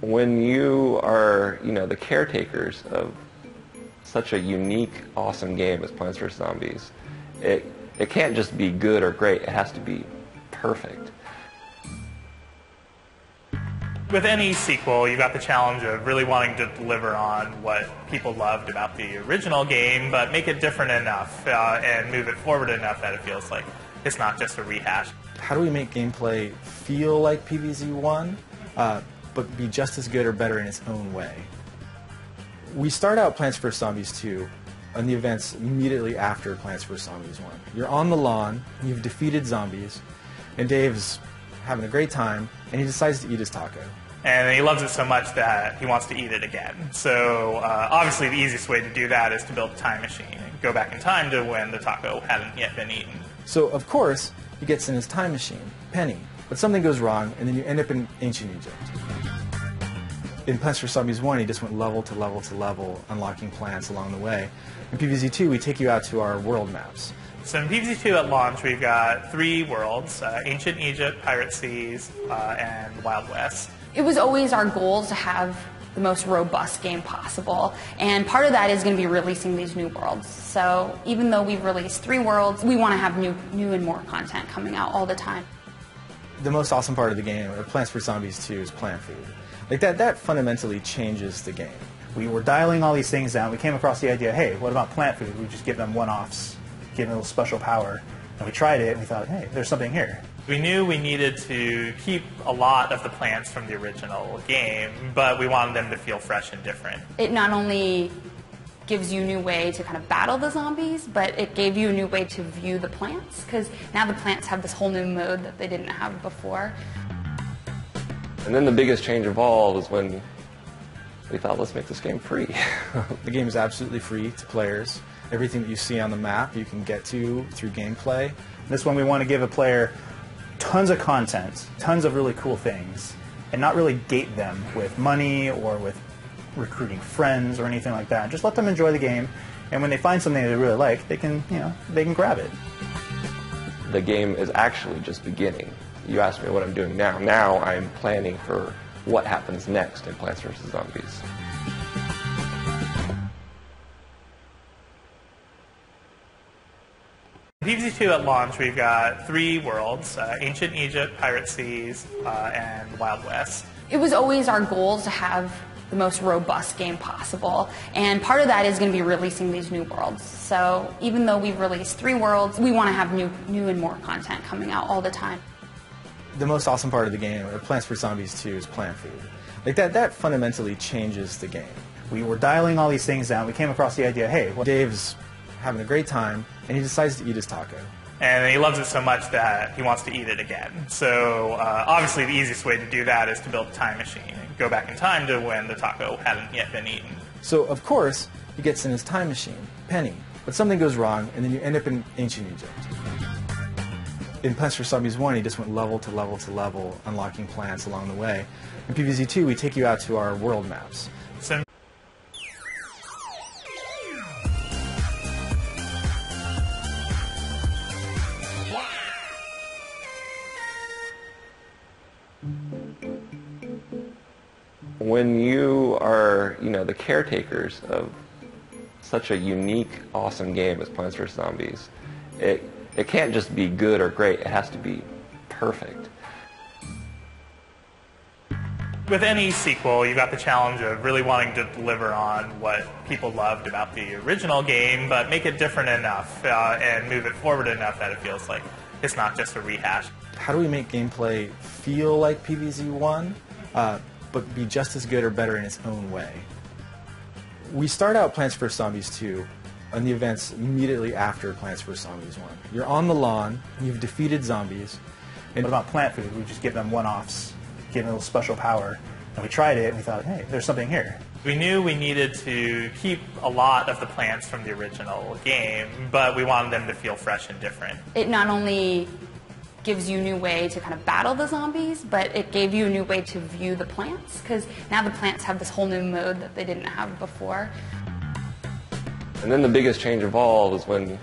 when you are, you know, the caretakers of such a unique, awesome game as Plants vs. Zombies, it, it can't just be good or great, it has to be perfect. With any sequel, you've got the challenge of really wanting to deliver on what people loved about the original game, but make it different enough uh, and move it forward enough that it feels like it's not just a rehash. How do we make gameplay feel like PVZ1, uh, but be just as good or better in its own way? We start out Plants vs. Zombies 2 on the events immediately after Plants vs. Zombies 1. You're on the lawn, you've defeated zombies, and Dave's having a great time, and he decides to eat his taco. And he loves it so much that he wants to eat it again. So uh, obviously the easiest way to do that is to build a time machine and go back in time to when the taco hadn't yet been eaten. So, of course, he gets in his time machine, Penny, but something goes wrong, and then you end up in ancient Egypt. In Plants vs. Zombies 1, he just went level to level to level, unlocking plants along the way. In PVZ 2, we take you out to our world maps. So in PVZ2 at launch, we've got three worlds, uh, Ancient Egypt, Pirate Seas, uh, and Wild West. It was always our goal to have the most robust game possible, and part of that is going to be releasing these new worlds. So even though we've released three worlds, we want to have new, new and more content coming out all the time. The most awesome part of the game, or Plants vs. Zombies 2, is plant food. Like that, that fundamentally changes the game. We were dialing all these things down. We came across the idea, hey, what about plant food? We just give them one-offs, give them a little special power. And we tried it, and we thought, hey, there's something here. We knew we needed to keep a lot of the plants from the original game, but we wanted them to feel fresh and different. It not only gives you a new way to kind of battle the zombies, but it gave you a new way to view the plants, because now the plants have this whole new mode that they didn't have before. And then the biggest change of all was when we thought, let's make this game free. The game is absolutely free to players. Everything that you see on the map you can get to through gameplay. This one we want to give a player tons of content, tons of really cool things, and not really gate them with money or with recruiting friends or anything like that. Just let them enjoy the game, and when they find something they really like, they can, you know, they can grab it. the game is actually just beginning. You asked me what I'm doing now. Now I'm planning for what happens next in Plants vs. Zombies. PVZ2 at launch, we've got three worlds, uh, Ancient Egypt, Pirate Seas, uh, and Wild West. It was always our goal to have the most robust game possible, and part of that is going to be releasing these new worlds. So even though we've released three worlds, we want to have new, new and more content coming out all the time. The most awesome part of the game, Plants vs. Zombies 2, is plant food. Like that, that fundamentally changes the game. We were dialing all these things down. We came across the idea, hey, what Dave's having a great time, and he decides to eat his taco. And he loves it so much that he wants to eat it again. So uh, obviously the easiest way to do that is to build a time machine and go back in time to when the taco hadn't yet been eaten. So, of course, he gets in his time machine, Penny, but something goes wrong, and then you end up in ancient Egypt. In Plants vs. Zombies 1, he just went level to level to level, unlocking plants along the way. In PVZ 2, we take you out to our world maps. So When you are, you know, the caretakers of such a unique, awesome game as Plants vs. Zombies, it, it can't just be good or great, it has to be perfect. with any sequel, you've got the challenge of really wanting to deliver on what people loved about the original game, but make it different enough uh, and move it forward enough that it feels like it's not just a rehash. How do we make gameplay feel like PVZ1, uh, but be just as good or better in its own way? We start out Plants vs. Zombies 2 on the events immediately after Plants vs. Zombies 1. You're on the lawn, you've defeated zombies, and What about plant food? We just give them one-offs, give them a little special power. And we tried it, and we thought, hey, there's something here. We knew we needed to keep a lot of the plants from the original game, but we wanted them to feel fresh and different. It not only gives you a new way to kind of battle the zombies, but it gave you a new way to view the plants, because now the plants have this whole new mode that they didn't have before. And then the biggest change of all was when